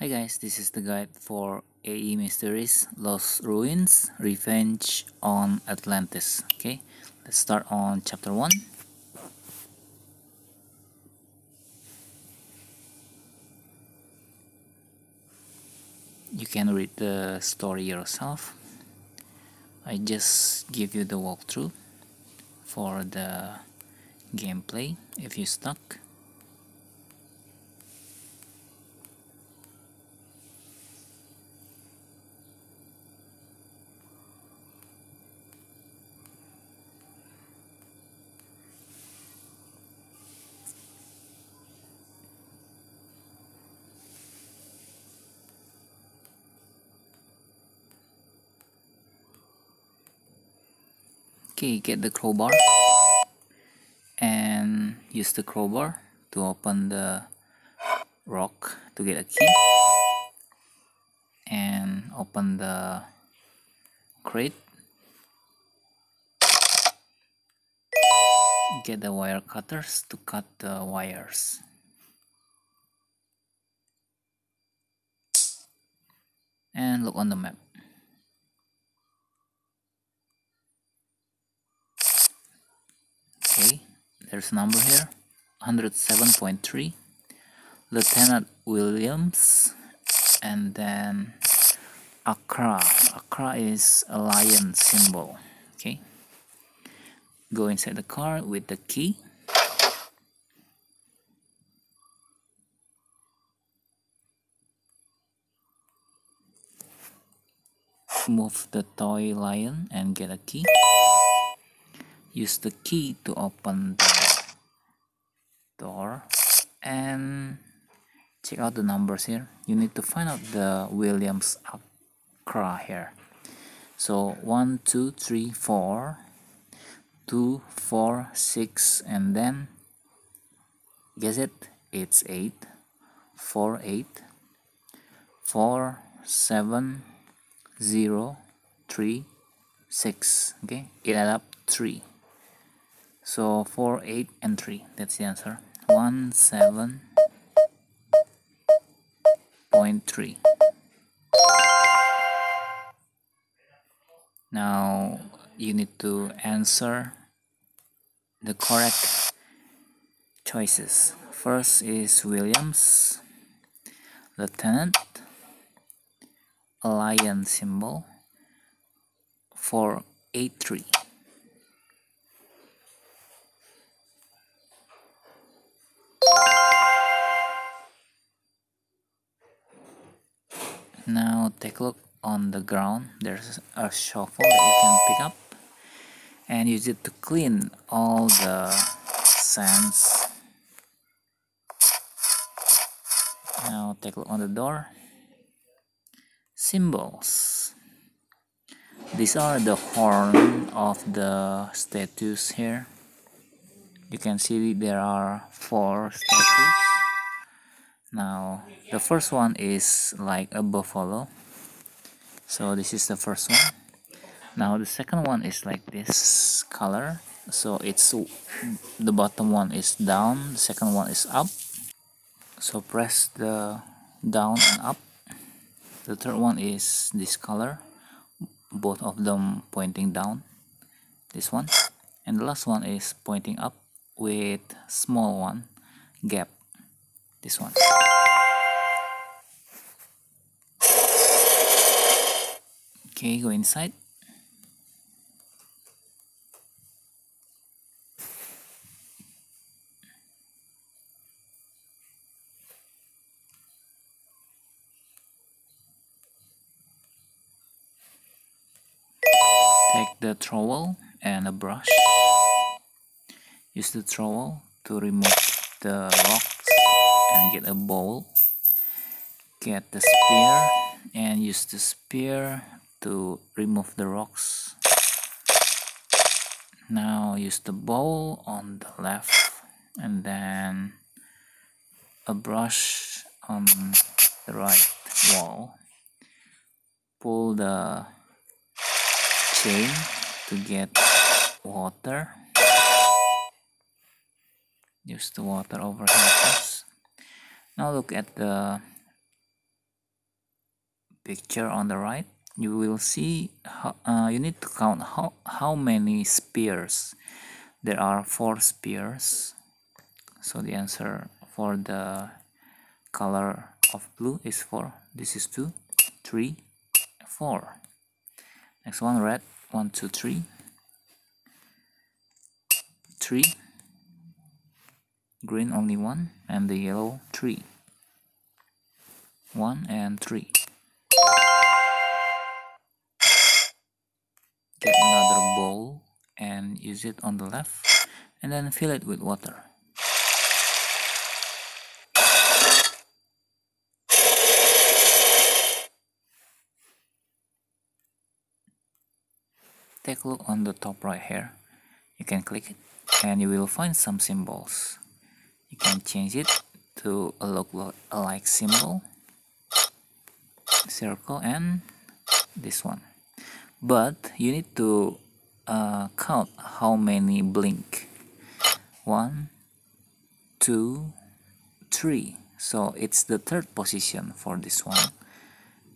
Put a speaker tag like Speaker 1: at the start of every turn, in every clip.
Speaker 1: Hi guys, this is the guide for AE Mysteries Lost Ruins Revenge on Atlantis. Okay, let's start on chapter 1. You can read the story yourself. I just give you the walkthrough for the gameplay if you stuck. Okay, get the crowbar. And use the crowbar to open the rock to get a key. And open the crate. Get the wire cutters to cut the wires. And look on the map okay there's a number here. 107.3 Lieutenant Williams. And then Accra. Accra is a lion symbol. Okay. Go inside the car with the key. Move the toy lion and get a key. Use the key to open the door. And check out the numbers here. You need to find out the Williams Accra here. So 1 2 3 4 2 4 6 and then guess it? It's 8 4 8 4 7 0 3 6 okay? It add up 3 so 4, 8 and 3. That's the answer. 1, 7, 0.3. Now you need to answer the correct choices. First is Williams, Lieutenant, lion symbol, 483. Now take a look on the ground. There's a shovel that you can pick up and use it to clean all the sands. Now take a look on the door. Symbols. These are the horn of the statues here. You can see there are four statues now the first one is like a buffalo. So this is the first one. Now the second one is like this color. So it's the bottom one is down the second one is up. So press the down and up. The third one is this color. Both of them pointing down. This one. And the last one is pointing up with small one gap. This one okay go inside? Take the trowel and a brush. Use the trowel to remove the rocks and get a bowl. Get the spear and use the spear to remove the rocks. Now use the bowl on the left and then a brush on the right wall. Pull the chain to get water. Use the water over here now look at the picture on the right you will see how, uh, you need to count how, how many spears. There are four spears. So the answer for the color of blue is 4 this is 2 3 4 next one red. 1 2 3 3 green only one and the yellow 3 1 and 3 get another bowl and use it on the left and then fill it with water. Take a look on the top right here. You can click it and you will find some symbols. You can change it to a look like symbol circle and this one but you need to uh, count how many blink. One two three. So it's the third position for this one.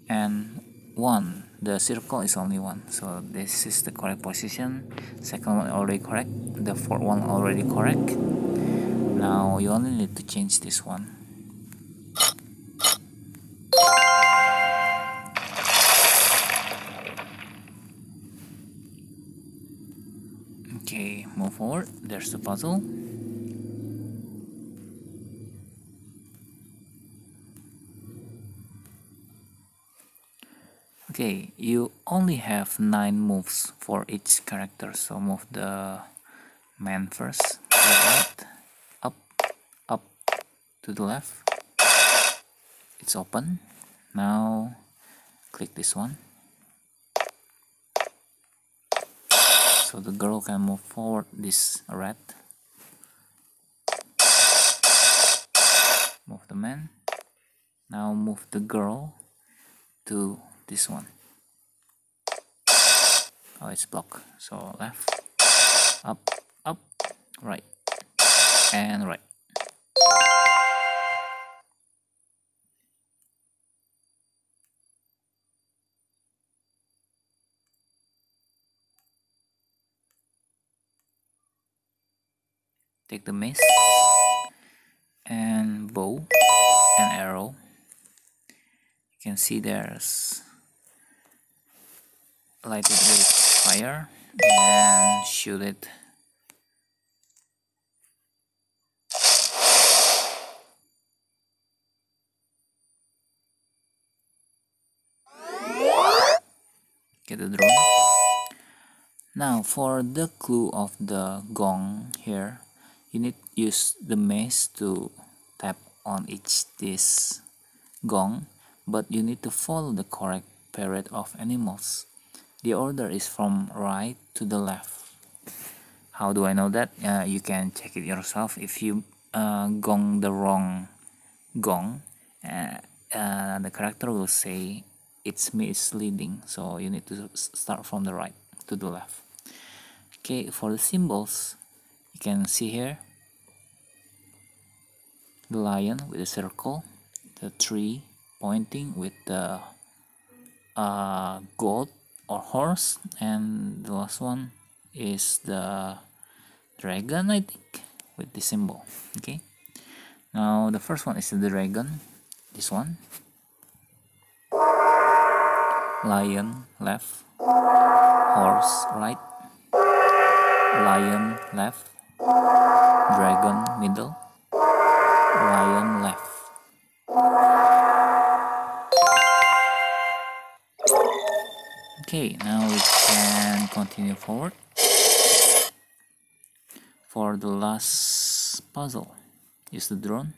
Speaker 1: And one the circle is only one. So this is the correct position. Second one already correct. The fourth one already correct. Now you only need to change this one there's the puzzle. Okay you only have nine moves for each character so move the man first right up up to the left. It's open. Now click this one so the girl can move forward this red move the man. Now move the girl to this one. Oh it's blocked. So left. Up up right. And right take the mace and bow. And arrow. You can see there's light it with fire and shoot it. Get the drone. Now for the clue of the gong here you need use the mace to tap on each this gong but you need to follow the correct parade of animals. The order is from right to the left. How do I know that? Uh, you can check it yourself. If you uh, gong the wrong gong, uh, uh the character will say it's misleading. So you need to start from the right to the left. Okay, for the symbols, you can see here the lion with a circle, the tree pointing with the uh, goat or horse and the last one is the dragon I think with the symbol okay? Now the first one is the dragon this one. Lion left horse right. Lion left dragon middle lion left okay now we can continue forward for the last puzzle. Is the drone.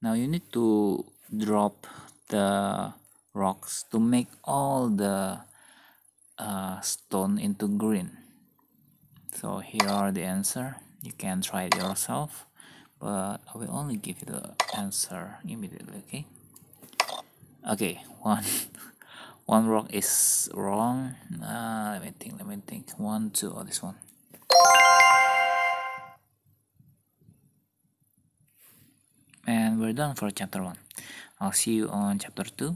Speaker 1: Now you need to drop the rocks to make all the uh, stone into green. So here are the answer. You can try it yourself but I will only give you the answer immediately okay? Okay one one rock is wrong. Uh, let me think let me think. One two or this one we're done for chapter 1 i'll see you on chapter 2